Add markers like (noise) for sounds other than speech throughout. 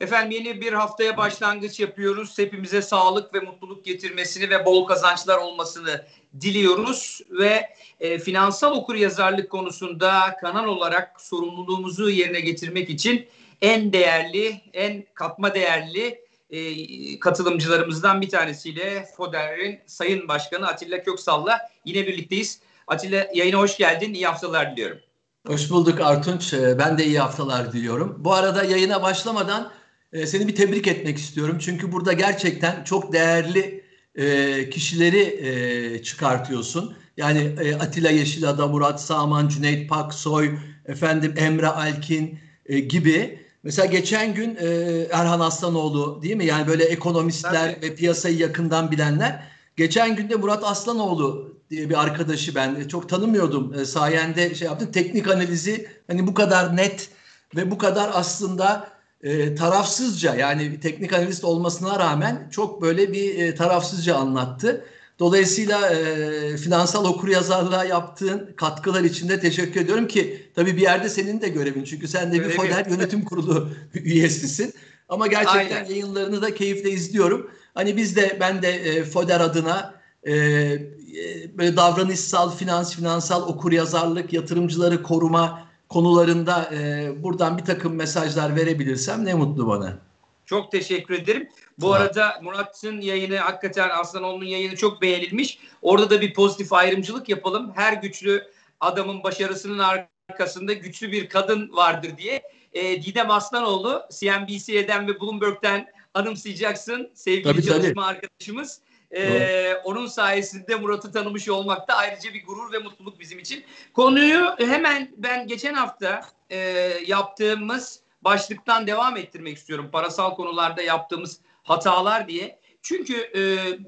Efendim yeni bir haftaya başlangıç yapıyoruz. Hepimize sağlık ve mutluluk getirmesini ve bol kazançlar olmasını diliyoruz ve e, finansal okur yazarlık konusunda kanal olarak sorumluluğumuzu yerine getirmek için en değerli, en katma değerli e, katılımcılarımızdan bir tanesiyle FODER'in Sayın Başkanı Atilla Köksal'la yine birlikteyiz. Atilla yayına hoş geldin. İyi haftalar diliyorum. Hoş bulduk Artunç. Ee, ben de iyi haftalar diliyorum. Bu arada yayına başlamadan e, seni bir tebrik etmek istiyorum. Çünkü burada gerçekten çok değerli e, kişileri e, çıkartıyorsun. Yani Atilla Yeşilada, Murat Sağman, Cüneyt Paksoy, efendim Emre Alkin gibi. Mesela geçen gün Erhan Aslanoğlu değil mi? Yani böyle ekonomistler Tabii. ve piyasayı yakından bilenler. Geçen günde Murat Aslanoğlu diye bir arkadaşı ben çok tanımıyordum. sayende şey yaptım. Teknik analizi hani bu kadar net ve bu kadar aslında e, tarafsızca yani teknik analist olmasına rağmen çok böyle bir e, tarafsızca anlattı. Dolayısıyla e, finansal okuryazarlığa yaptığın katkılar için de teşekkür ediyorum ki tabii bir yerde senin de görevin. Çünkü sen de bir FODER yönetim kurulu (laughs) üyesisin. Ama gerçekten Aynen. yayınlarını da keyifle izliyorum. Hani biz de ben de e, FODER adına e, e, böyle davranışsal, finans, finansal okuryazarlık, yatırımcıları koruma konularında e, buradan bir takım mesajlar verebilirsem ne mutlu bana. Çok teşekkür ederim. Bu ha. arada Murat'ın yayını hakikaten Aslan onun yayını çok beğenilmiş. Orada da bir pozitif ayrımcılık yapalım. Her güçlü adamın başarısının arkasında güçlü bir kadın vardır diye. E, Didem Aslanoğlu CNBC'den ve Bloomberg'den anımsayacaksın sevgili tabii, çalışma tabii. arkadaşımız. Ee, onun sayesinde Murat'ı tanımış olmak da ayrıca bir gurur ve mutluluk bizim için. Konuyu hemen ben geçen hafta e, yaptığımız başlıktan devam ettirmek istiyorum. Parasal konularda yaptığımız hatalar diye. Çünkü e,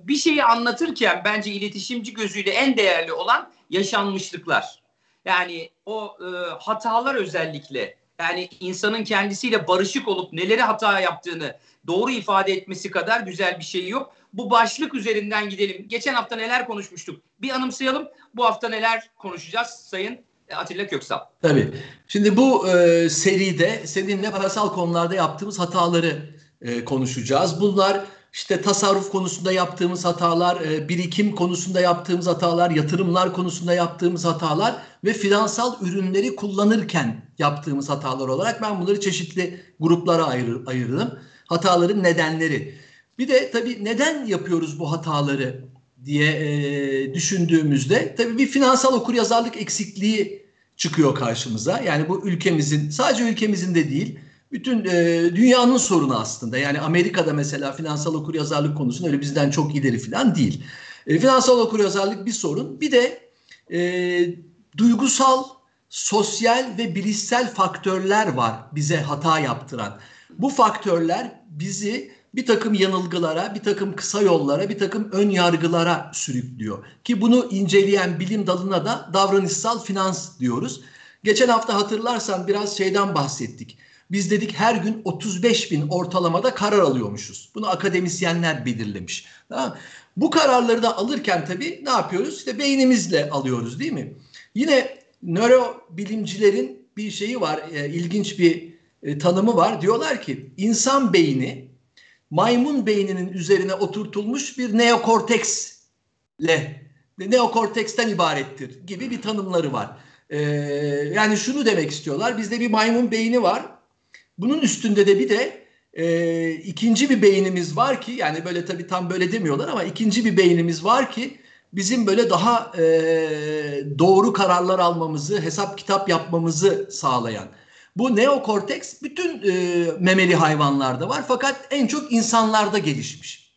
bir şeyi anlatırken bence iletişimci gözüyle en değerli olan yaşanmışlıklar. Yani o e, hatalar özellikle yani insanın kendisiyle barışık olup neleri hata yaptığını doğru ifade etmesi kadar güzel bir şey yok bu başlık üzerinden gidelim. Geçen hafta neler konuşmuştuk? Bir anımsayalım. Bu hafta neler konuşacağız Sayın Atilla Köksal. Tabii. Şimdi bu e, seride seninle parasal konularda yaptığımız hataları e, konuşacağız. Bunlar işte tasarruf konusunda yaptığımız hatalar, e, birikim konusunda yaptığımız hatalar, yatırımlar konusunda yaptığımız hatalar ve finansal ürünleri kullanırken yaptığımız hatalar olarak ben bunları çeşitli gruplara ayır, ayırdım. Hataların nedenleri. Bir de tabii neden yapıyoruz bu hataları diye e, düşündüğümüzde tabii bir finansal okuryazarlık eksikliği çıkıyor karşımıza. Yani bu ülkemizin sadece ülkemizin de değil bütün e, dünyanın sorunu aslında. Yani Amerika'da mesela finansal okuryazarlık konusunda öyle bizden çok ileri falan değil. E, finansal okuryazarlık bir sorun. Bir de e, duygusal, sosyal ve bilişsel faktörler var bize hata yaptıran. Bu faktörler bizi bir takım yanılgılara, bir takım kısa yollara, bir takım ön yargılara sürüklüyor. Ki bunu inceleyen bilim dalına da davranışsal finans diyoruz. Geçen hafta hatırlarsan biraz şeyden bahsettik. Biz dedik her gün 35 bin ortalamada karar alıyormuşuz. Bunu akademisyenler belirlemiş. Tamam. Bu kararları da alırken tabii ne yapıyoruz? İşte beynimizle alıyoruz değil mi? Yine nörobilimcilerin bir şeyi var, e, ilginç bir e, tanımı var. Diyorlar ki insan beyni maymun beyninin üzerine oturtulmuş bir neokorteksle neokorteksten ibarettir gibi bir tanımları var. Ee, yani şunu demek istiyorlar. Bizde bir maymun beyni var. Bunun üstünde de bir de e, ikinci bir beynimiz var ki yani böyle tabii tam böyle demiyorlar ama ikinci bir beynimiz var ki bizim böyle daha e, doğru kararlar almamızı, hesap kitap yapmamızı sağlayan. Bu neokorteks bütün e, memeli hayvanlarda var fakat en çok insanlarda gelişmiş.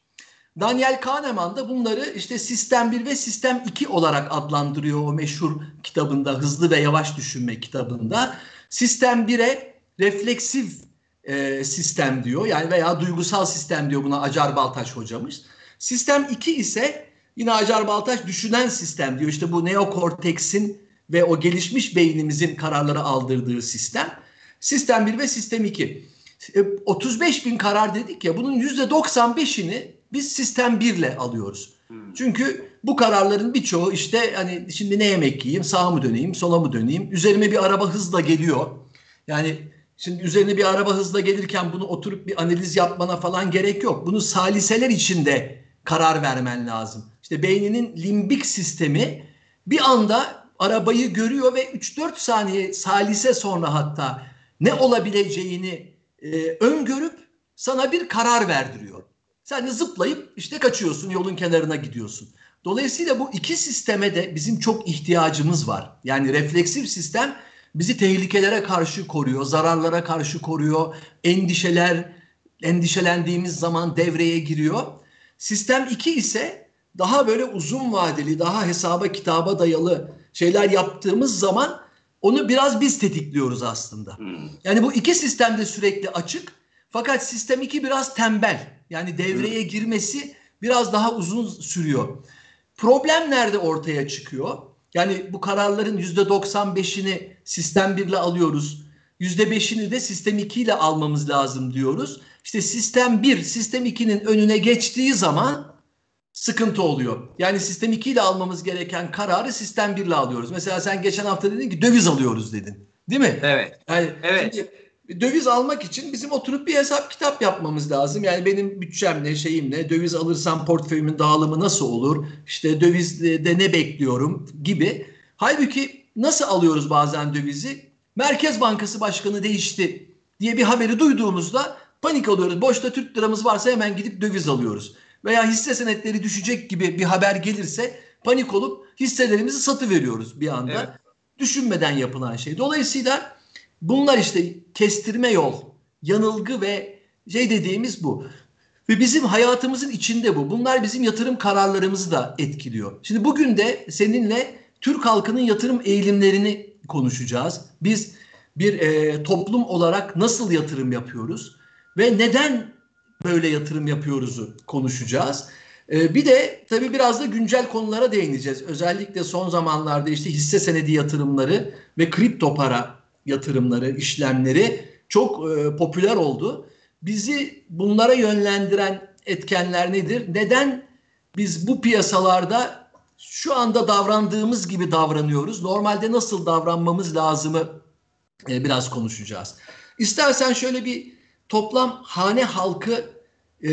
Daniel Kahneman da bunları işte sistem 1 ve sistem 2 olarak adlandırıyor o meşhur kitabında Hızlı ve Yavaş Düşünme kitabında. Sistem 1'e refleksif e, sistem diyor yani veya duygusal sistem diyor buna Acar Baltaş hocamız. Sistem 2 ise yine Acar Baltaş düşünen sistem diyor. İşte bu neokorteksin ve o gelişmiş beynimizin kararları aldırdığı sistem. Sistem 1 ve sistem 2. 35 e, bin karar dedik ya bunun %95'ini biz sistem 1 ile alıyoruz. Hmm. Çünkü bu kararların birçoğu işte hani şimdi ne yemek yiyeyim, sağa mı döneyim, sola mı döneyim, üzerime bir araba hızla geliyor. Yani Şimdi üzerine bir araba hızla gelirken bunu oturup bir analiz yapmana falan gerek yok. Bunu saliseler içinde karar vermen lazım. İşte beyninin limbik sistemi bir anda arabayı görüyor ve 3-4 saniye salise sonra hatta ne olabileceğini e, öngörüp sana bir karar verdiriyor. Sen de zıplayıp işte kaçıyorsun, yolun kenarına gidiyorsun. Dolayısıyla bu iki sisteme de bizim çok ihtiyacımız var. Yani refleksif sistem bizi tehlikelere karşı koruyor, zararlara karşı koruyor, endişeler, endişelendiğimiz zaman devreye giriyor. Sistem 2 ise daha böyle uzun vadeli, daha hesaba kitaba dayalı şeyler yaptığımız zaman onu biraz biz tetikliyoruz aslında. Hmm. Yani bu iki sistem de sürekli açık. Fakat sistem 2 biraz tembel. Yani devreye girmesi biraz daha uzun sürüyor. Problem nerede ortaya çıkıyor? Yani bu kararların %95'ini sistem 1 ile alıyoruz. %5'ini de sistem 2 ile almamız lazım diyoruz. İşte sistem 1, sistem 2'nin önüne geçtiği zaman sıkıntı oluyor. Yani sistem 2 ile almamız gereken kararı sistem 1 ile alıyoruz. Mesela sen geçen hafta dedin ki döviz alıyoruz dedin. Değil mi? Evet. Yani evet. Şimdi döviz almak için bizim oturup bir hesap kitap yapmamız lazım. Yani benim bütçem ne, şeyim ne, döviz alırsam portföyümün dağılımı nasıl olur, işte dövizde ne bekliyorum gibi. Halbuki nasıl alıyoruz bazen dövizi? Merkez Bankası Başkanı değişti diye bir haberi duyduğumuzda panik oluyoruz. Boşta Türk liramız varsa hemen gidip döviz alıyoruz. Veya hisse senetleri düşecek gibi bir haber gelirse panik olup hisselerimizi satı veriyoruz bir anda. Evet. Düşünmeden yapılan şey. Dolayısıyla bunlar işte kestirme yol, yanılgı ve şey dediğimiz bu. Ve bizim hayatımızın içinde bu. Bunlar bizim yatırım kararlarımızı da etkiliyor. Şimdi bugün de seninle Türk halkının yatırım eğilimlerini konuşacağız. Biz bir e, toplum olarak nasıl yatırım yapıyoruz ve neden böyle yatırım yapıyoruzu konuşacağız. E, bir de tabii biraz da güncel konulara değineceğiz. Özellikle son zamanlarda işte hisse senedi yatırımları ve kripto para yatırımları, işlemleri çok e, popüler oldu. Bizi bunlara yönlendiren etkenler nedir? Neden biz bu piyasalarda şu anda davrandığımız gibi davranıyoruz? Normalde nasıl davranmamız lazımı e, biraz konuşacağız. İstersen şöyle bir toplam hane halkı e,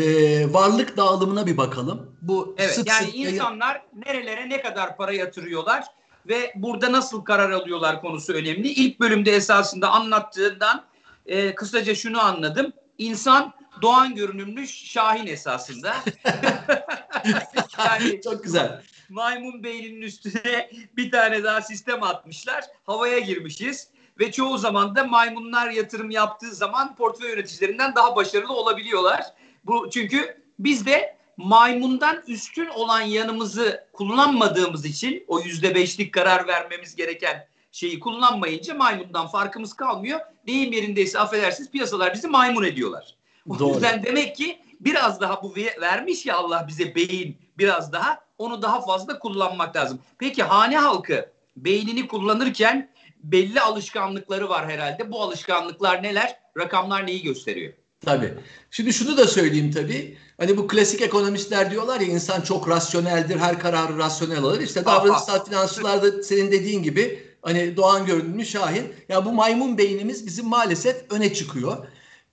varlık dağılımına bir bakalım. Bu evet, yani insanlar nerelere ne kadar para yatırıyorlar ve burada nasıl karar alıyorlar konusu önemli. İlk bölümde esasında anlattığından e, kısaca şunu anladım. İnsan doğan görünümlü Şahin esasında. (laughs) yani çok güzel. Maymun beyninin üstüne bir tane daha sistem atmışlar. Havaya girmişiz ve çoğu zaman da maymunlar yatırım yaptığı zaman portföy yöneticilerinden daha başarılı olabiliyorlar. Bu çünkü biz de maymundan üstün olan yanımızı kullanmadığımız için o yüzde beşlik karar vermemiz gereken şeyi kullanmayınca maymundan farkımız kalmıyor. Deyim yerindeyse affedersiniz piyasalar bizi maymun ediyorlar. O Doğru. yüzden demek ki biraz daha bu vermiş ya Allah bize beyin biraz daha onu daha fazla kullanmak lazım. Peki hane halkı beynini kullanırken belli alışkanlıkları var herhalde. Bu alışkanlıklar neler? Rakamlar neyi gösteriyor? Tabii. Şimdi şunu da söyleyeyim tabii. Hani bu klasik ekonomistler diyorlar ya insan çok rasyoneldir, her kararı rasyonel alır. İşte davranışsal finansçılar da senin dediğin gibi hani Doğan görünümlü Şahin. Ya bu maymun beynimiz bizim maalesef öne çıkıyor.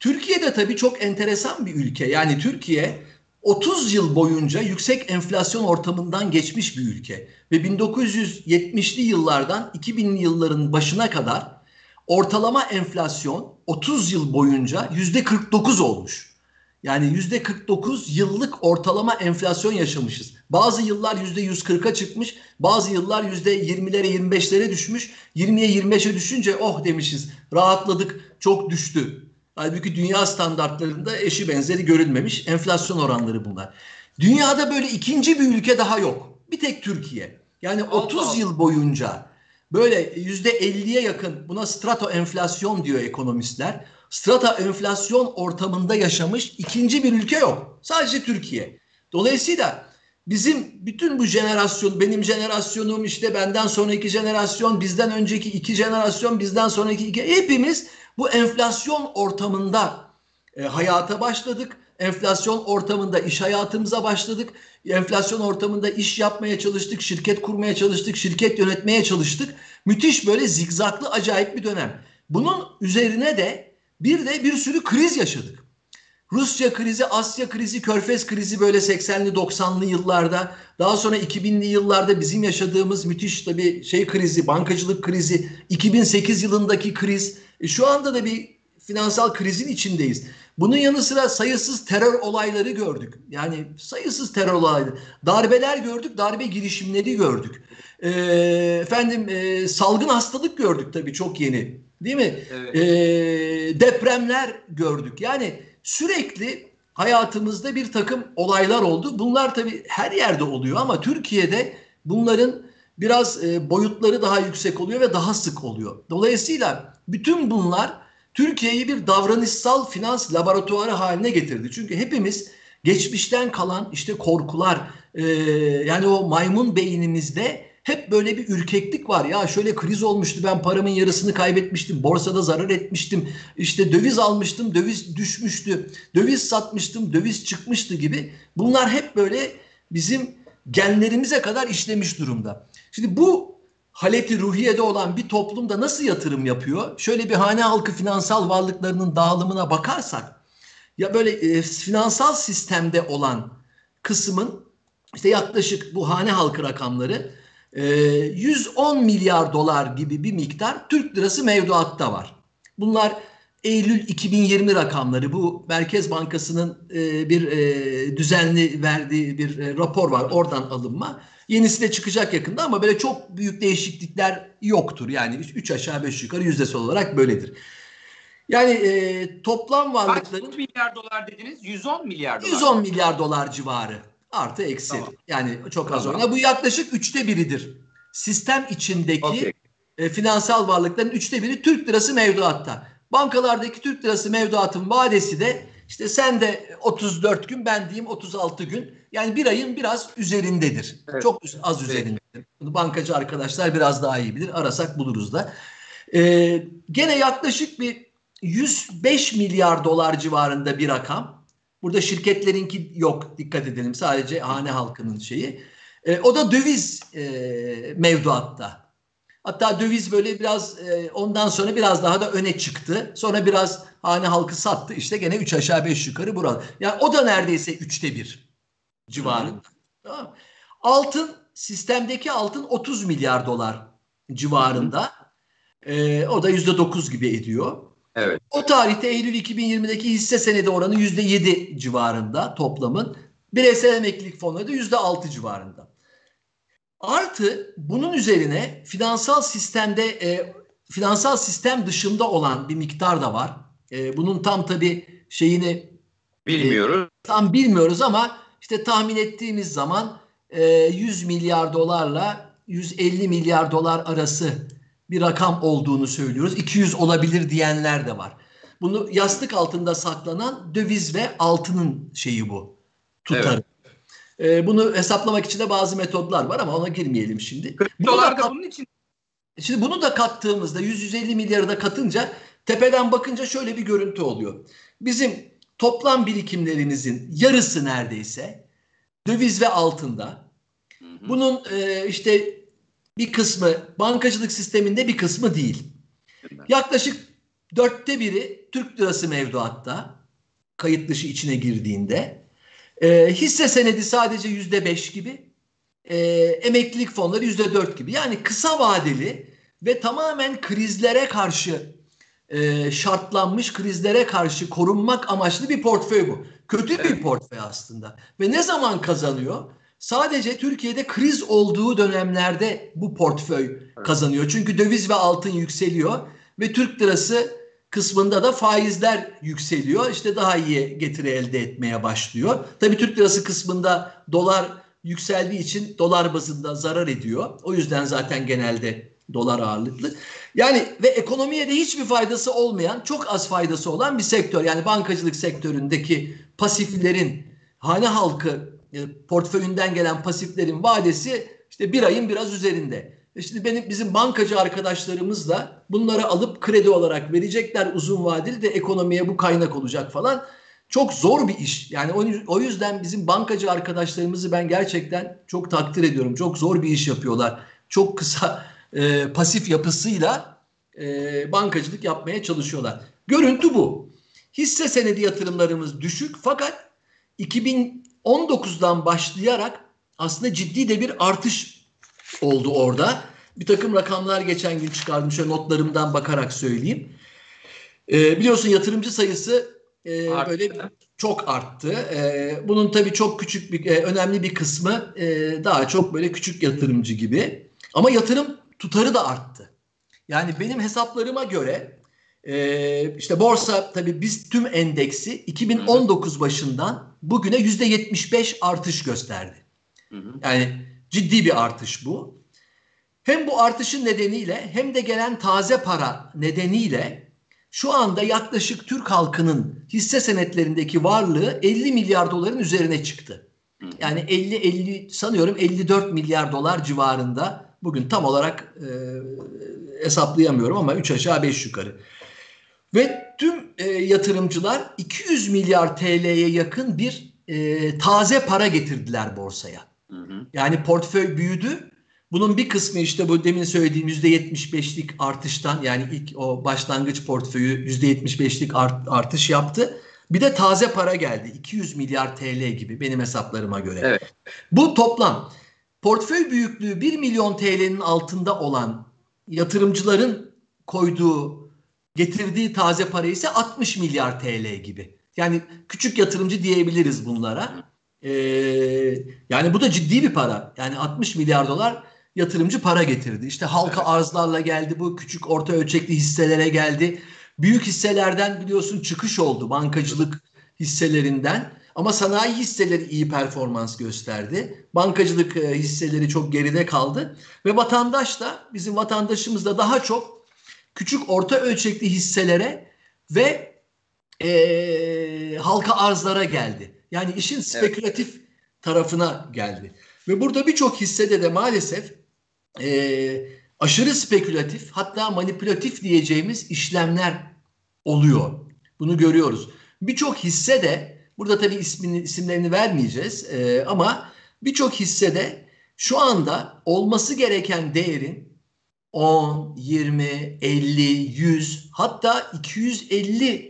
Türkiye'de tabii çok enteresan bir ülke. Yani Türkiye 30 yıl boyunca yüksek enflasyon ortamından geçmiş bir ülke. Ve 1970'li yıllardan 2000'li yılların başına kadar ortalama enflasyon 30 yıl boyunca yüzde 49 olmuş. Yani yüzde 49 yıllık ortalama enflasyon yaşamışız. Bazı yıllar yüzde 140'a çıkmış, bazı yıllar yüzde 20'lere 25'lere düşmüş. 20'ye 25'e düşünce oh demişiz, rahatladık, çok düştü. Halbuki dünya standartlarında eşi benzeri görülmemiş enflasyon oranları bunlar. Dünyada böyle ikinci bir ülke daha yok. Bir tek Türkiye. Yani 30 yıl boyunca böyle yüzde 50'ye yakın buna strato enflasyon diyor ekonomistler. Strata enflasyon ortamında yaşamış ikinci bir ülke yok. Sadece Türkiye. Dolayısıyla bizim bütün bu jenerasyon, benim jenerasyonum işte benden sonraki jenerasyon, bizden önceki iki jenerasyon, bizden sonraki iki, hepimiz bu enflasyon ortamında e, hayata başladık. Enflasyon ortamında iş hayatımıza başladık. Enflasyon ortamında iş yapmaya çalıştık, şirket kurmaya çalıştık, şirket yönetmeye çalıştık. Müthiş böyle zigzaklı acayip bir dönem. Bunun üzerine de Bir de bir sürü kriz yaşadık. Rusya krizi, Asya krizi, Körfez krizi böyle 80'li 90'lı yıllarda. Daha sonra 2000'li yıllarda bizim yaşadığımız müthiş tabii şey krizi, bankacılık krizi, 2008 yılındaki kriz. E şu anda da bir finansal krizin içindeyiz. Bunun yanı sıra sayısız terör olayları gördük. Yani sayısız terör olayları. Darbeler gördük, darbe girişimleri gördük. E, efendim e, salgın hastalık gördük tabii çok yeni. Değil mi? Evet. E, depremler gördük. Yani sürekli hayatımızda bir takım olaylar oldu. Bunlar tabii her yerde oluyor ama Türkiye'de bunların biraz e, boyutları daha yüksek oluyor ve daha sık oluyor. Dolayısıyla bütün bunlar Türkiye'yi bir davranışsal finans laboratuvarı haline getirdi. Çünkü hepimiz geçmişten kalan işte korkular e, yani o maymun beynimizde hep böyle bir ürkeklik var. Ya şöyle kriz olmuştu ben paramın yarısını kaybetmiştim. Borsada zarar etmiştim. İşte döviz almıştım döviz düşmüştü. Döviz satmıştım döviz çıkmıştı gibi. Bunlar hep böyle bizim genlerimize kadar işlemiş durumda. Şimdi bu haleti ruhiyede olan bir toplumda nasıl yatırım yapıyor? Şöyle bir hane halkı finansal varlıklarının dağılımına bakarsak ya böyle e, finansal sistemde olan kısmın işte yaklaşık bu hane halkı rakamları 110 ee, milyar dolar gibi bir miktar Türk lirası mevduatta var. Bunlar Eylül 2020 rakamları. Bu Merkez Bankası'nın e, bir e, düzenli verdiği bir e, rapor var. Oradan alınma. Yenisi de çıkacak yakında ama böyle çok büyük değişiklikler yoktur. Yani 3 aşağı 5 yukarı yüzdesi olarak böyledir. Yani e, toplam varlıkların... Kaç milyar dolar dediniz? 110 milyar dolar. 110 milyar dolar civarı. Artı eksi. Tamam. Yani çok az tamam. oyna. Bu yaklaşık üçte biridir. Sistem içindeki okay. e, finansal varlıkların üçte biri Türk lirası mevduatta. Bankalardaki Türk lirası mevduatın vadesi de işte sen de 34 gün ben diyeyim 36 gün. Yani bir ayın biraz üzerindedir. Evet. Çok az üzerindedir. Bunu bankacı arkadaşlar biraz daha iyi bilir. Arasak buluruz da. Ee, gene yaklaşık bir 105 milyar dolar civarında bir rakam. Burada şirketlerinki yok dikkat edelim sadece hane halkının şeyi. E, o da döviz e, mevduatta. Hatta döviz böyle biraz e, ondan sonra biraz daha da öne çıktı. Sonra biraz hane halkı sattı işte gene 3 aşağı 5 yukarı burada. Yani o da neredeyse üçte bir civarında. Tamam. Altın sistemdeki altın 30 milyar dolar civarında. E, o da yüzde dokuz gibi ediyor. Evet. O tarihte Eylül 2020'deki hisse senedi oranı %7 civarında toplamın. Bireysel emeklilik fonları da %6 civarında. Artı bunun üzerine finansal sistemde e, finansal sistem dışında olan bir miktar da var. E, bunun tam tabi şeyini bilmiyoruz. E, tam bilmiyoruz ama işte tahmin ettiğimiz zaman e, 100 milyar dolarla 150 milyar dolar arası bir rakam olduğunu söylüyoruz. 200 olabilir diyenler de var. Bunu yastık altında saklanan döviz ve altının şeyi bu. Tutarı. Evet. Ee, bunu hesaplamak için de bazı metodlar var ama ona girmeyelim şimdi. Dolar da bunun için. Şimdi bunu da kattığımızda 100-150 milyarı da katınca tepeden bakınca şöyle bir görüntü oluyor. Bizim toplam birikimlerimizin yarısı neredeyse döviz ve altında. Bunun e, işte bir kısmı bankacılık sisteminde bir kısmı değil. Yaklaşık dörtte biri Türk lirası mevduatta kayıt dışı içine girdiğinde e, hisse senedi sadece yüzde beş gibi e, emeklilik fonları yüzde dört gibi yani kısa vadeli ve tamamen krizlere karşı e, şartlanmış krizlere karşı korunmak amaçlı bir portföy bu. Kötü bir portföy aslında. Ve ne zaman kazanıyor? Sadece Türkiye'de kriz olduğu dönemlerde bu portföy kazanıyor. Çünkü döviz ve altın yükseliyor ve Türk lirası kısmında da faizler yükseliyor. İşte daha iyi getiri elde etmeye başlıyor. Tabii Türk lirası kısmında dolar yükseldiği için dolar bazında zarar ediyor. O yüzden zaten genelde dolar ağırlıklı. Yani ve ekonomiye de hiçbir faydası olmayan, çok az faydası olan bir sektör. Yani bankacılık sektöründeki pasiflerin hane halkı e, portföyünden gelen pasiflerin vadesi işte bir ayın biraz üzerinde. E şimdi benim bizim bankacı arkadaşlarımız da bunları alıp kredi olarak verecekler uzun vadeli de ekonomiye bu kaynak olacak falan. Çok zor bir iş. Yani o yüzden bizim bankacı arkadaşlarımızı ben gerçekten çok takdir ediyorum. Çok zor bir iş yapıyorlar. Çok kısa e, pasif yapısıyla e, bankacılık yapmaya çalışıyorlar. Görüntü bu. Hisse senedi yatırımlarımız düşük fakat 2019'dan başlayarak aslında ciddi de bir artış oldu orada. Bir takım rakamlar geçen gün çıkardım. Şöyle notlarımdan bakarak söyleyeyim. Ee, biliyorsun yatırımcı sayısı e, böyle çok arttı. E, bunun tabii çok küçük bir e, önemli bir kısmı e, daha çok böyle küçük yatırımcı gibi. Ama yatırım tutarı da arttı. Yani benim hesaplarıma göre e, işte borsa tabii biz tüm endeksi 2019 başından bugüne yüzde 75 artış gösterdi. Yani ciddi bir artış bu. Hem bu artışın nedeniyle hem de gelen taze para nedeniyle şu anda yaklaşık Türk halkının hisse senetlerindeki varlığı 50 milyar doların üzerine çıktı. Yani 50 50 sanıyorum 54 milyar dolar civarında. Bugün tam olarak e, hesaplayamıyorum ama 3 aşağı 5 yukarı. Ve tüm e, yatırımcılar 200 milyar TL'ye yakın bir e, taze para getirdiler borsaya. Yani portföy büyüdü. Bunun bir kısmı işte bu demin söylediğim %75'lik artıştan yani ilk o başlangıç portföyü %75'lik art, artış yaptı. Bir de taze para geldi. 200 milyar TL gibi benim hesaplarıma göre. Evet. Bu toplam portföy büyüklüğü 1 milyon TL'nin altında olan yatırımcıların koyduğu getirdiği taze para ise 60 milyar TL gibi. Yani küçük yatırımcı diyebiliriz bunlara. Ee, yani bu da ciddi bir para. Yani 60 milyar dolar yatırımcı para getirdi. İşte halka arzlarla geldi bu küçük orta ölçekli hisselere geldi. Büyük hisselerden biliyorsun çıkış oldu bankacılık hisselerinden. Ama sanayi hisseleri iyi performans gösterdi. Bankacılık e, hisseleri çok geride kaldı. Ve vatandaş da bizim vatandaşımız da daha çok küçük orta ölçekli hisselere ve e, halka arzlara geldi. Yani işin spekülatif evet. tarafına geldi. Ve burada birçok hissede de maalesef e, aşırı spekülatif hatta manipülatif diyeceğimiz işlemler oluyor. Bunu görüyoruz. Birçok hisse de burada tabii ismini, isimlerini vermeyeceğiz e, ama birçok hissede şu anda olması gereken değerin 10, 20, 50, 100 hatta 250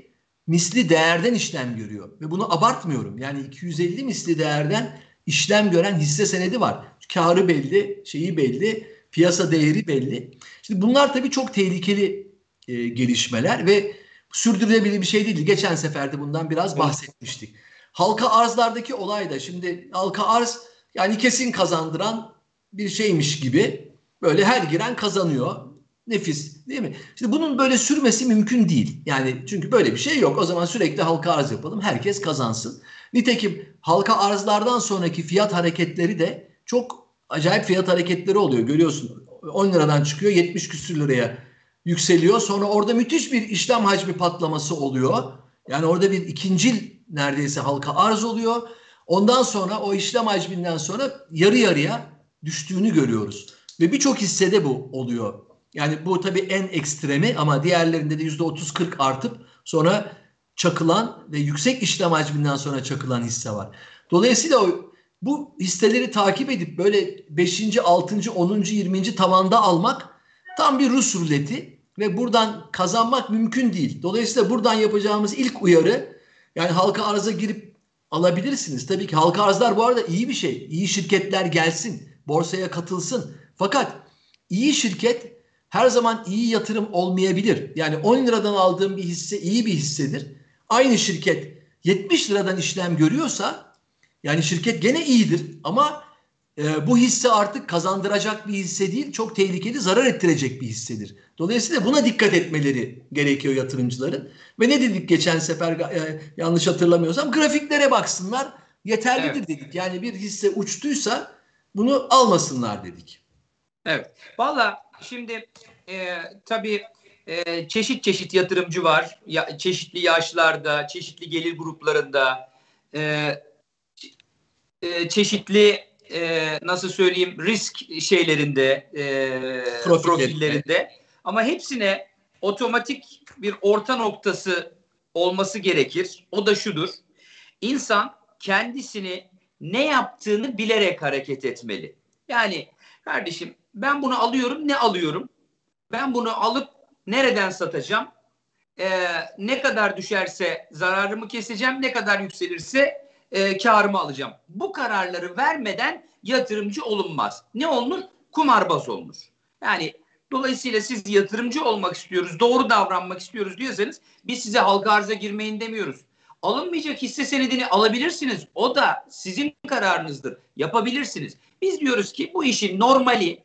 misli değerden işlem görüyor. Ve bunu abartmıyorum. Yani 250 misli değerden işlem gören hisse senedi var. Karı belli, şeyi belli, piyasa değeri belli. Şimdi bunlar tabii çok tehlikeli e, gelişmeler ve sürdürülebilir bir şey değil. Geçen seferde bundan biraz bahsetmiştik. Halka arzlardaki olay da şimdi halka arz yani kesin kazandıran bir şeymiş gibi böyle her giren kazanıyor. Nefis değil mi? Şimdi bunun böyle sürmesi mümkün değil. Yani çünkü böyle bir şey yok. O zaman sürekli halka arz yapalım. Herkes kazansın. Nitekim halka arzlardan sonraki fiyat hareketleri de çok acayip fiyat hareketleri oluyor. Görüyorsun 10 liradan çıkıyor 70 küsür liraya yükseliyor. Sonra orada müthiş bir işlem hacmi patlaması oluyor. Yani orada bir ikincil neredeyse halka arz oluyor. Ondan sonra o işlem hacminden sonra yarı yarıya düştüğünü görüyoruz. Ve birçok hissede bu oluyor. Yani bu tabii en ekstremi ama diğerlerinde de %30-40 artıp sonra çakılan ve yüksek işlem hacminden sonra çakılan hisse var. Dolayısıyla bu hisseleri takip edip böyle 5. 6. 10. 20. tavanda almak tam bir Rus ruleti ve buradan kazanmak mümkün değil. Dolayısıyla buradan yapacağımız ilk uyarı yani halka arıza girip alabilirsiniz. Tabii ki halka arzlar bu arada iyi bir şey. İyi şirketler gelsin, borsaya katılsın. Fakat iyi şirket her zaman iyi yatırım olmayabilir. Yani 10 liradan aldığım bir hisse iyi bir hissedir. Aynı şirket 70 liradan işlem görüyorsa yani şirket gene iyidir ama e, bu hisse artık kazandıracak bir hisse değil, çok tehlikeli, zarar ettirecek bir hissedir. Dolayısıyla buna dikkat etmeleri gerekiyor yatırımcıların. Ve ne dedik geçen sefer e, yanlış hatırlamıyorsam grafiklere baksınlar yeterlidir evet. dedik. Yani bir hisse uçtuysa bunu almasınlar dedik. Evet. Valla şimdi e, tabii e, çeşit çeşit yatırımcı var. Ya, çeşitli yaşlarda, çeşitli gelir gruplarında, e, e, çeşitli e, nasıl söyleyeyim risk şeylerinde, e, profillerinde. Ama hepsine otomatik bir orta noktası olması gerekir. O da şudur. İnsan kendisini ne yaptığını bilerek hareket etmeli. Yani kardeşim ben bunu alıyorum ne alıyorum? Ben bunu alıp nereden satacağım? e, ne kadar düşerse zararımı keseceğim, ne kadar yükselirse e, karımı alacağım. Bu kararları vermeden yatırımcı olunmaz. Ne olunur? Kumarbaz olunur. Yani dolayısıyla siz yatırımcı olmak istiyoruz, doğru davranmak istiyoruz diyorsanız biz size halka arza girmeyin demiyoruz. Alınmayacak hisse senedini alabilirsiniz. O da sizin kararınızdır. Yapabilirsiniz. Biz diyoruz ki bu işin normali,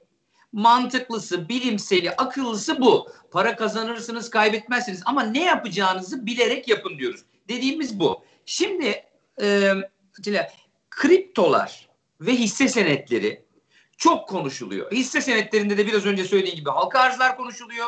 mantıklısı, bilimseli, akıllısı bu. Para kazanırsınız, kaybetmezsiniz ama ne yapacağınızı bilerek yapın diyoruz. Dediğimiz bu. Şimdi e, kriptolar ve hisse senetleri çok konuşuluyor. Hisse senetlerinde de biraz önce söylediğim gibi halka arzlar konuşuluyor.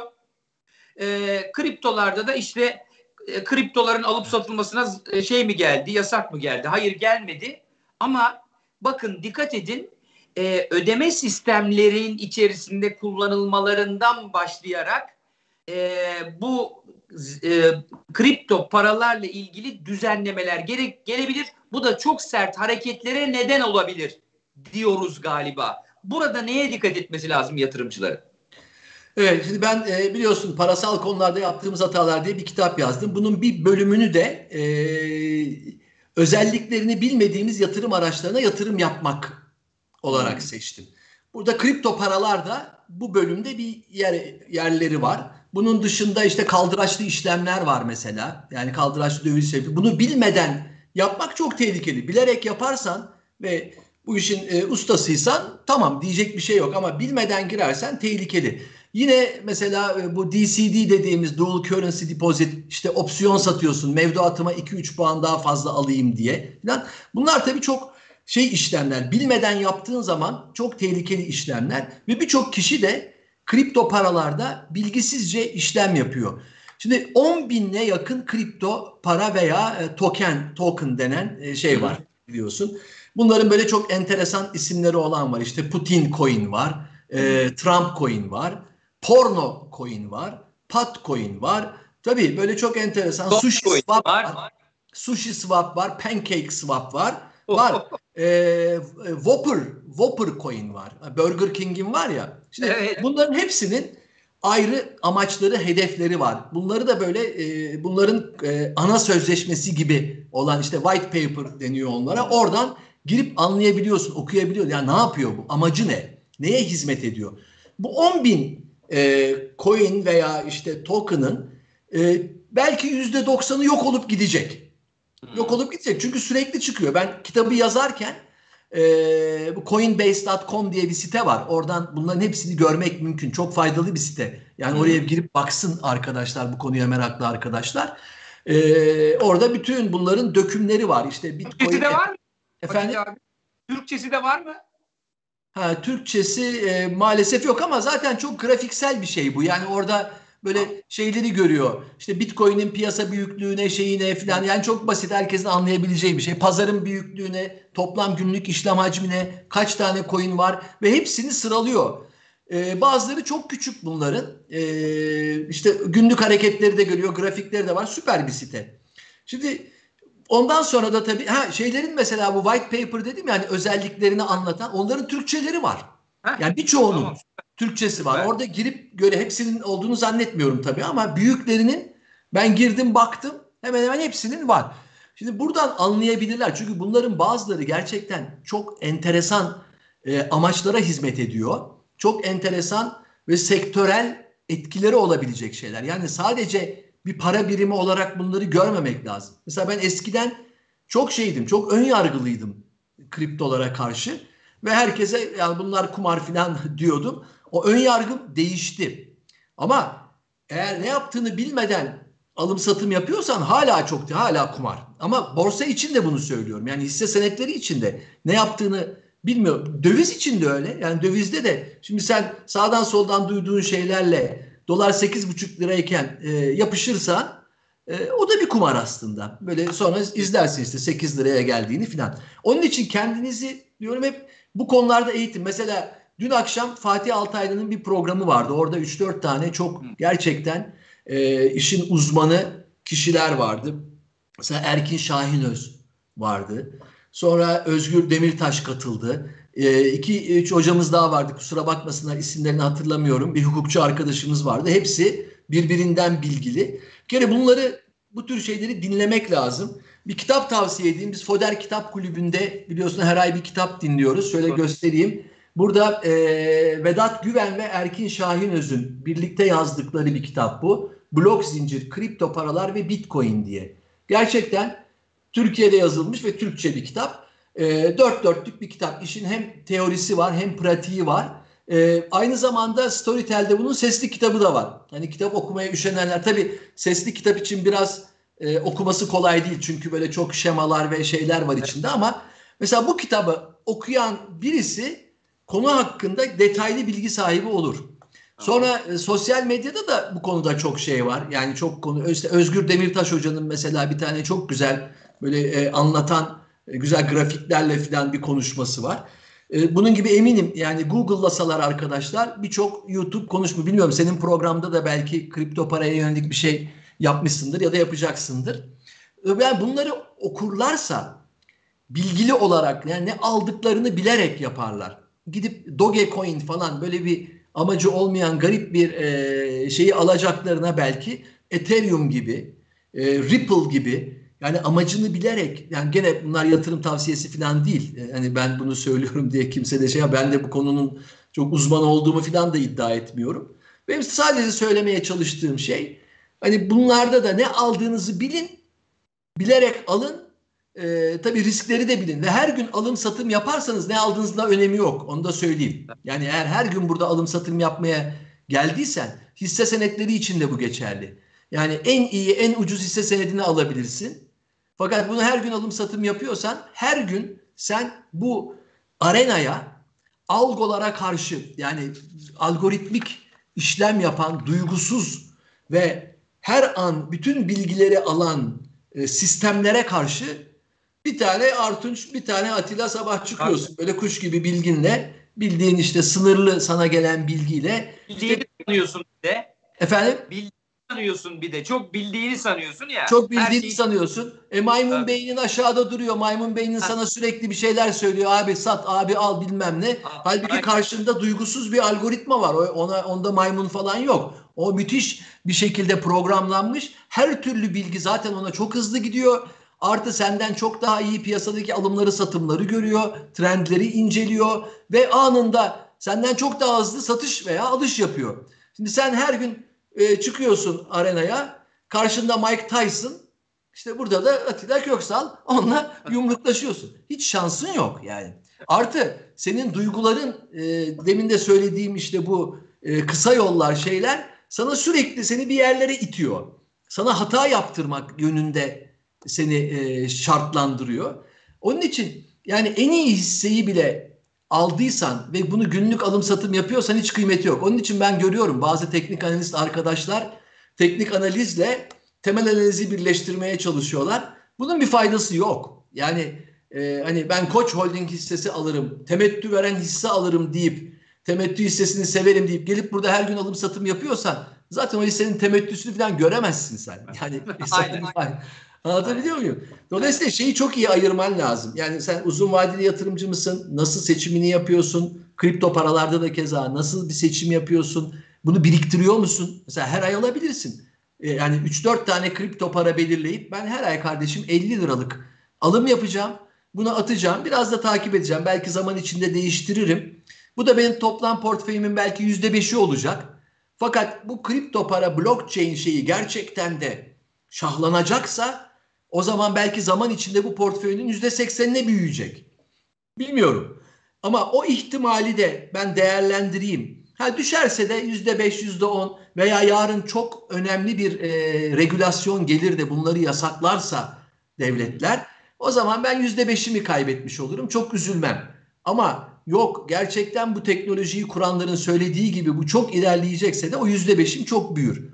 E, kriptolarda da işte e, kriptoların alıp satılmasına e, şey mi geldi, yasak mı geldi? Hayır gelmedi. Ama bakın dikkat edin e, ödeme sistemlerin içerisinde kullanılmalarından başlayarak e, bu e, kripto paralarla ilgili düzenlemeler gerek gelebilir. Bu da çok sert hareketlere neden olabilir diyoruz galiba. Burada neye dikkat etmesi lazım yatırımcıların? Evet, şimdi ben e, biliyorsun parasal konularda yaptığımız hatalar diye bir kitap yazdım. Bunun bir bölümünü de e, özelliklerini bilmediğimiz yatırım araçlarına yatırım yapmak olarak hmm. seçtim. Burada kripto paralar da bu bölümde bir yer, yerleri var. Bunun dışında işte kaldıraçlı işlemler var mesela. Yani kaldıraçlı döviz sebebi. Bunu bilmeden yapmak çok tehlikeli. Bilerek yaparsan ve bu işin e, ustasıysan tamam diyecek bir şey yok ama bilmeden girersen tehlikeli. Yine mesela e, bu DCD dediğimiz Dual Currency Deposit işte opsiyon satıyorsun mevduatıma 2-3 puan daha fazla alayım diye. Bunlar tabii çok şey işlemler bilmeden yaptığın zaman çok tehlikeli işlemler ve birçok kişi de kripto paralarda bilgisizce işlem yapıyor. Şimdi 10 binle yakın kripto para veya e, token token denen e, şey var biliyorsun. Bunların böyle çok enteresan isimleri olan var. İşte Putin coin var, e, Trump coin var, Porno coin var, Pat coin var. Tabii böyle çok enteresan. Sushi swap var. var. Sushi swap var, pancake swap var. Var. (laughs) ee, Whopper, Whopper coin var. Burger King'in var ya. Şimdi evet. bunların hepsinin ayrı amaçları, hedefleri var. Bunları da böyle e, bunların e, ana sözleşmesi gibi olan işte white paper deniyor onlara. Oradan girip anlayabiliyorsun, okuyabiliyorsun. Yani ne yapıyor bu? Amacı ne? Neye hizmet ediyor? Bu 10 bin e, coin veya işte token'ın e, belki yüzde doksanı yok olup gidecek. Yok olup gidecek. Çünkü sürekli çıkıyor. Ben kitabı yazarken e, coinbase.com diye bir site var. Oradan bunların hepsini görmek mümkün. Çok faydalı bir site. Yani oraya girip baksın arkadaşlar bu konuya meraklı arkadaşlar. E, orada bütün bunların dökümleri var. İşte Bitcoin. Türkçesi de var mı? Efendim? Türkçesi de var mı? Ha, Türkçesi e, maalesef yok ama zaten çok grafiksel bir şey bu. Yani orada böyle şeyleri görüyor. İşte Bitcoin'in piyasa büyüklüğüne, şeyine falan yani çok basit herkesin anlayabileceği bir şey. Pazarın büyüklüğüne, toplam günlük işlem hacmine, kaç tane coin var ve hepsini sıralıyor. Ee, bazıları çok küçük bunların. Ee, işte günlük hareketleri de görüyor, grafikleri de var. Süper bir site. Şimdi ondan sonra da tabii ha şeylerin mesela bu white paper dedim yani özelliklerini anlatan onların Türkçeleri var. Yani birçoğunun tamam. Türkçesi var. Evet. Orada girip göre hepsinin olduğunu zannetmiyorum tabii ama büyüklerinin ben girdim baktım hemen hemen hepsinin var. Şimdi buradan anlayabilirler. Çünkü bunların bazıları gerçekten çok enteresan e, amaçlara hizmet ediyor. Çok enteresan ve sektörel etkileri olabilecek şeyler. Yani sadece bir para birimi olarak bunları görmemek lazım. Mesela ben eskiden çok şeydim, çok ön yargılıydım kriptolara karşı ve herkese yani bunlar kumar falan (laughs) diyordum. O ön yargım değişti. Ama eğer ne yaptığını bilmeden alım satım yapıyorsan hala çok hala kumar. Ama borsa için de bunu söylüyorum. Yani hisse senetleri için de ne yaptığını bilmiyorum. Döviz için de öyle. Yani dövizde de şimdi sen sağdan soldan duyduğun şeylerle dolar 8,5 lirayken e, yapışırsan e, o da bir kumar aslında. Böyle sonra izlersin işte 8 liraya geldiğini filan. Onun için kendinizi diyorum hep bu konularda eğitim. Mesela Dün akşam Fatih Altaylı'nın bir programı vardı. Orada 3-4 tane çok gerçekten e, işin uzmanı kişiler vardı. Mesela Erkin Şahinöz vardı. Sonra Özgür Demirtaş katıldı. E, iki üç hocamız daha vardı. Kusura bakmasınlar isimlerini hatırlamıyorum. Bir hukukçu arkadaşımız vardı. Hepsi birbirinden bilgili. Bir kere bunları bu tür şeyleri dinlemek lazım. Bir kitap tavsiye edeyim. Biz Foder Kitap Kulübü'nde biliyorsun her ay bir kitap dinliyoruz. Şöyle göstereyim. Burada e, Vedat Güven ve Erkin Şahinöz'ün birlikte yazdıkları bir kitap bu. Blok zincir, kripto paralar ve bitcoin diye. Gerçekten Türkiye'de yazılmış ve Türkçe bir kitap. E, dört dörtlük bir kitap. İşin hem teorisi var hem pratiği var. E, aynı zamanda Storytel'de bunun sesli kitabı da var. Hani kitap okumaya üşenenler tabii sesli kitap için biraz e, okuması kolay değil. Çünkü böyle çok şemalar ve şeyler var içinde ama mesela bu kitabı okuyan birisi konu hakkında detaylı bilgi sahibi olur. Sonra e, sosyal medyada da bu konuda çok şey var. Yani çok konu işte Özgür Demirtaş hocanın mesela bir tane çok güzel böyle e, anlatan e, güzel grafiklerle falan bir konuşması var. E, bunun gibi eminim yani Google'lasalar arkadaşlar birçok YouTube konuşma bilmiyorum senin programda da belki kripto paraya yönelik bir şey yapmışsındır ya da yapacaksındır. E, yani bunları okurlarsa bilgili olarak yani ne aldıklarını bilerek yaparlar. Gidip Dogecoin falan böyle bir amacı olmayan garip bir e, şeyi alacaklarına belki Ethereum gibi, e, Ripple gibi yani amacını bilerek yani gene bunlar yatırım tavsiyesi falan değil. Yani ben bunu söylüyorum diye kimse de şey ben de bu konunun çok uzman olduğumu falan da iddia etmiyorum. Benim sadece söylemeye çalıştığım şey hani bunlarda da ne aldığınızı bilin, bilerek alın. Ee, tabii riskleri de bilin ve her gün alım satım yaparsanız ne aldığınızda önemi yok. Onu da söyleyeyim. Yani eğer her gün burada alım satım yapmaya geldiysen hisse senetleri için de bu geçerli. Yani en iyi, en ucuz hisse senedini alabilirsin. Fakat bunu her gün alım satım yapıyorsan her gün sen bu arenaya algolara karşı yani algoritmik işlem yapan duygusuz ve her an bütün bilgileri alan e, sistemlere karşı bir tane Artunç bir tane Atilla Sabah çıkıyorsun. Böyle kuş gibi bilginle bildiğin işte sınırlı sana gelen bilgiyle. Bildiğini işte, sanıyorsun de. Efendim? Bildiğini sanıyorsun bir de. Çok bildiğini sanıyorsun ya. Çok bildiğini şeyi... sanıyorsun. E maymun Tabii. beynin aşağıda duruyor. Maymun beynin sana sürekli bir şeyler söylüyor. Abi sat, abi al bilmem ne. Ha, Halbuki aynen. karşında duygusuz bir algoritma var. Ona onda maymun falan yok. O müthiş bir şekilde programlanmış. Her türlü bilgi zaten ona çok hızlı gidiyor. Artı senden çok daha iyi piyasadaki alımları, satımları görüyor, trendleri inceliyor ve anında senden çok daha hızlı satış veya alış yapıyor. Şimdi sen her gün e, çıkıyorsun arenaya. Karşında Mike Tyson. İşte burada da Atilla Köksal. Onunla (laughs) yumruklaşıyorsun. Hiç şansın yok yani. Artı senin duyguların e, demin de söylediğim işte bu e, kısa yollar şeyler sana sürekli seni bir yerlere itiyor. Sana hata yaptırmak yönünde seni e, şartlandırıyor. Onun için yani en iyi hisseyi bile aldıysan ve bunu günlük alım satım yapıyorsan hiç kıymeti yok. Onun için ben görüyorum bazı teknik analist arkadaşlar teknik analizle temel analizi birleştirmeye çalışıyorlar. Bunun bir faydası yok. Yani e, hani ben Koç Holding hissesi alırım, temettü veren hisse alırım deyip temettü hissesini severim deyip gelip burada her gün alım satım yapıyorsan zaten o hissenin temettüsünü falan göremezsin sen. (laughs) Yani aynen. Anlatabiliyor muyum? Dolayısıyla şeyi çok iyi ayırman lazım. Yani sen uzun vadeli yatırımcı mısın? Nasıl seçimini yapıyorsun? Kripto paralarda da keza nasıl bir seçim yapıyorsun? Bunu biriktiriyor musun? Mesela her ay alabilirsin. Ee, yani 3-4 tane kripto para belirleyip ben her ay kardeşim 50 liralık alım yapacağım. Bunu atacağım. Biraz da takip edeceğim. Belki zaman içinde değiştiririm. Bu da benim toplam portföyümün belki %5'i olacak. Fakat bu kripto para blockchain şeyi gerçekten de şahlanacaksa o zaman belki zaman içinde bu portföyünün yüzde seksenine büyüyecek. Bilmiyorum. Ama o ihtimali de ben değerlendireyim. Ha düşerse de yüzde beş, yüzde on veya yarın çok önemli bir e, regülasyon gelir de bunları yasaklarsa devletler o zaman ben yüzde beşimi kaybetmiş olurum. Çok üzülmem. Ama yok gerçekten bu teknolojiyi kuranların söylediği gibi bu çok ilerleyecekse de o yüzde beşim çok büyür.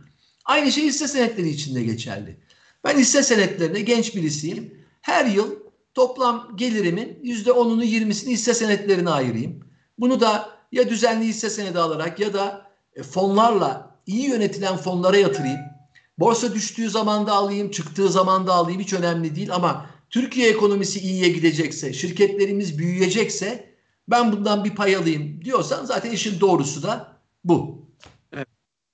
Aynı şey hisse senetleri için de geçerli. Ben hisse senetlerine genç birisiyim. Her yıl toplam gelirimin %10'unu 20'sini hisse senetlerine ayırayım. Bunu da ya düzenli hisse senedi alarak ya da e, fonlarla iyi yönetilen fonlara yatırayım. Borsa düştüğü zaman da alayım, çıktığı zaman da alayım hiç önemli değil ama Türkiye ekonomisi iyiye gidecekse, şirketlerimiz büyüyecekse ben bundan bir pay alayım diyorsan zaten işin doğrusu da bu. Evet.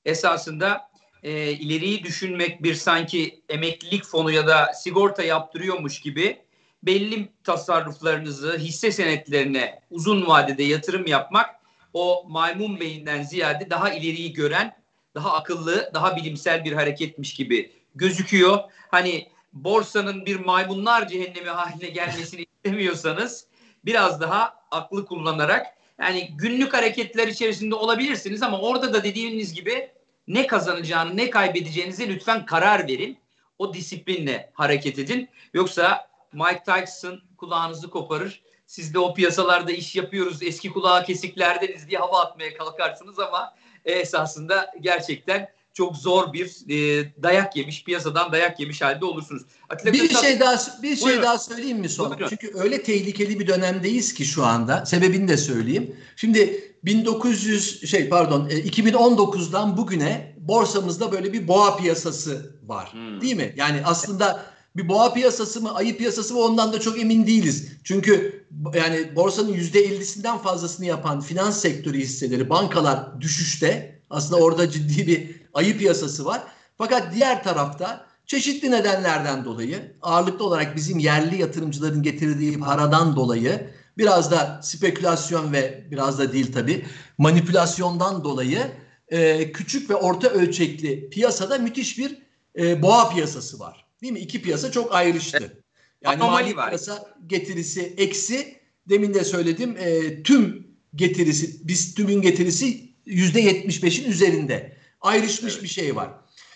Esasında e, ileriyi düşünmek bir sanki emeklilik fonu ya da sigorta yaptırıyormuş gibi belli tasarruflarınızı hisse senetlerine uzun vadede yatırım yapmak o maymun beyinden ziyade daha ileriyi gören, daha akıllı, daha bilimsel bir hareketmiş gibi gözüküyor. Hani borsanın bir maymunlar cehennemi haline gelmesini (laughs) istemiyorsanız biraz daha aklı kullanarak yani günlük hareketler içerisinde olabilirsiniz ama orada da dediğiniz gibi ne kazanacağını ne kaybedeceğinize lütfen karar verin. O disiplinle hareket edin. Yoksa Mike Tyson kulağınızı koparır. Siz de o piyasalarda iş yapıyoruz eski kulağı kesiklerdeniz diye hava atmaya kalkarsınız ama esasında gerçekten çok zor bir e, dayak yemiş piyasadan dayak yemiş halde olursunuz. Atilla bir Kırtal... şey daha bir şey Buyurun. daha söyleyeyim mi son? Buyurun. Çünkü öyle tehlikeli bir dönemdeyiz ki şu anda. Sebebini de söyleyeyim. Şimdi 1900 şey pardon 2019'dan e, bugüne borsamızda böyle bir boğa piyasası var. Hmm. Değil mi? Yani aslında bir boğa piyasası mı, ayı piyasası mı ondan da çok emin değiliz. Çünkü yani borsanın yüzde 50'sinden fazlasını yapan finans sektörü hisseleri, bankalar düşüşte. Aslında orada ciddi bir ayı piyasası var. Fakat diğer tarafta çeşitli nedenlerden dolayı ağırlıklı olarak bizim yerli yatırımcıların getirdiği paradan dolayı biraz da spekülasyon ve biraz da değil tabi manipülasyondan dolayı e, küçük ve orta ölçekli piyasada müthiş bir e, boğa piyasası var. Değil mi? İki piyasa çok ayrıştı. Yani mali piyasa getirisi eksi. Demin de söyledim e, tüm getirisi biz tümün getirisi yüzde yetmiş beşin üzerinde. Ayrışmış evet. bir şey var.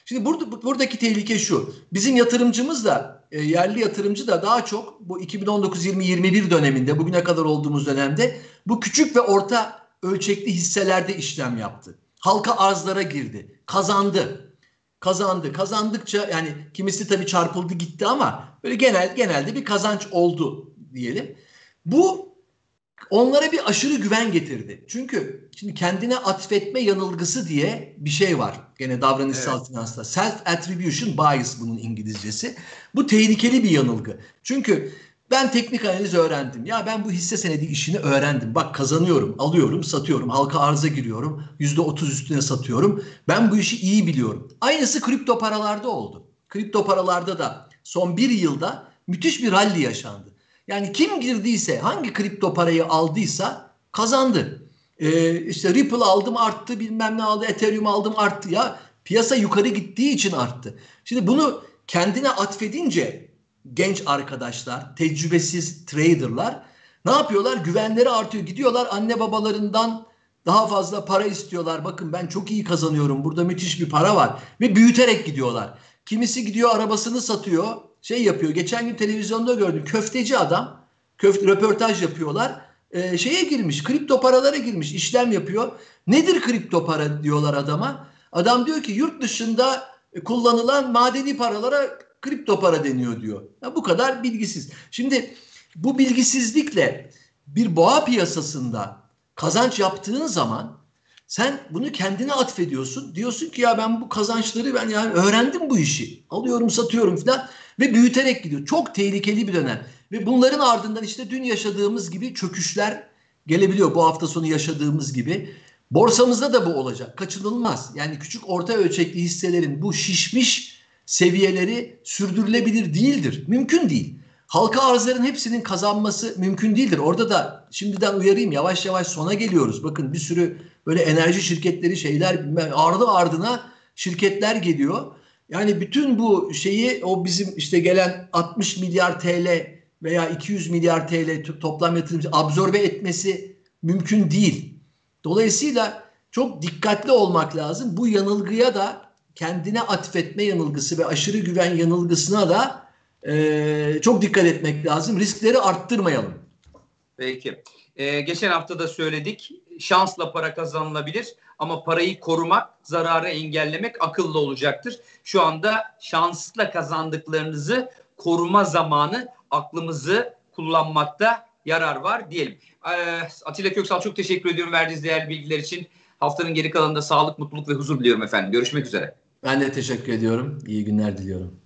Şimdi burada buradaki tehlike şu. Bizim yatırımcımız da e, yerli yatırımcı da daha çok bu 2019-2021 döneminde bugüne kadar olduğumuz dönemde bu küçük ve orta ölçekli hisselerde işlem yaptı. Halka arzlara girdi. Kazandı kazandı. Kazandıkça yani kimisi tabii çarpıldı gitti ama böyle genel genelde bir kazanç oldu diyelim. Bu onlara bir aşırı güven getirdi. Çünkü şimdi kendine atfetme yanılgısı diye bir şey var. Gene davranışsal evet. finansta. Self attribution bias bunun İngilizcesi. Bu tehlikeli bir yanılgı. Çünkü ben teknik analiz öğrendim. Ya ben bu hisse senedi işini öğrendim. Bak kazanıyorum, alıyorum, satıyorum. Halka arıza giriyorum. Yüzde otuz üstüne satıyorum. Ben bu işi iyi biliyorum. Aynısı kripto paralarda oldu. Kripto paralarda da son bir yılda müthiş bir rally yaşandı. Yani kim girdiyse, hangi kripto parayı aldıysa kazandı. Ee, işte Ripple aldım arttı, bilmem ne aldı, Ethereum aldım arttı. Ya piyasa yukarı gittiği için arttı. Şimdi bunu kendine atfedince genç arkadaşlar, tecrübesiz traderlar ne yapıyorlar? Güvenleri artıyor. Gidiyorlar anne babalarından daha fazla para istiyorlar. Bakın ben çok iyi kazanıyorum. Burada müthiş bir para var. Ve büyüterek gidiyorlar. Kimisi gidiyor arabasını satıyor. Şey yapıyor. Geçen gün televizyonda gördüm. Köfteci adam. Köfte, röportaj yapıyorlar. Ee, şeye girmiş. Kripto paralara girmiş. işlem yapıyor. Nedir kripto para diyorlar adama. Adam diyor ki yurt dışında kullanılan madeni paralara kripto para deniyor diyor. Ya bu kadar bilgisiz. Şimdi bu bilgisizlikle bir boğa piyasasında kazanç yaptığın zaman sen bunu kendine atfediyorsun. Diyorsun ki ya ben bu kazançları ben yani öğrendim bu işi. Alıyorum satıyorum falan ve büyüterek gidiyor. Çok tehlikeli bir dönem. Ve bunların ardından işte dün yaşadığımız gibi çöküşler gelebiliyor. Bu hafta sonu yaşadığımız gibi. Borsamızda da bu olacak. Kaçınılmaz. Yani küçük orta ölçekli hisselerin bu şişmiş seviyeleri sürdürülebilir değildir. Mümkün değil. Halka arzların hepsinin kazanması mümkün değildir. Orada da şimdiden uyarayım yavaş yavaş sona geliyoruz. Bakın bir sürü böyle enerji şirketleri şeyler ardı ardına şirketler geliyor. Yani bütün bu şeyi o bizim işte gelen 60 milyar TL veya 200 milyar TL toplam yatırımcı absorbe etmesi mümkün değil. Dolayısıyla çok dikkatli olmak lazım. Bu yanılgıya da kendine atfetme yanılgısı ve aşırı güven yanılgısına da e, çok dikkat etmek lazım. Riskleri arttırmayalım. Peki. Ee, geçen hafta da söyledik. Şansla para kazanılabilir ama parayı korumak, zararı engellemek akıllı olacaktır. Şu anda şansla kazandıklarınızı koruma zamanı aklımızı kullanmakta yarar var diyelim. Ee, Atilla Köksal çok teşekkür ediyorum verdiğiniz değerli bilgiler için. Haftanın geri kalanında sağlık, mutluluk ve huzur diliyorum efendim. Görüşmek üzere. Ben de teşekkür ediyorum. İyi günler diliyorum.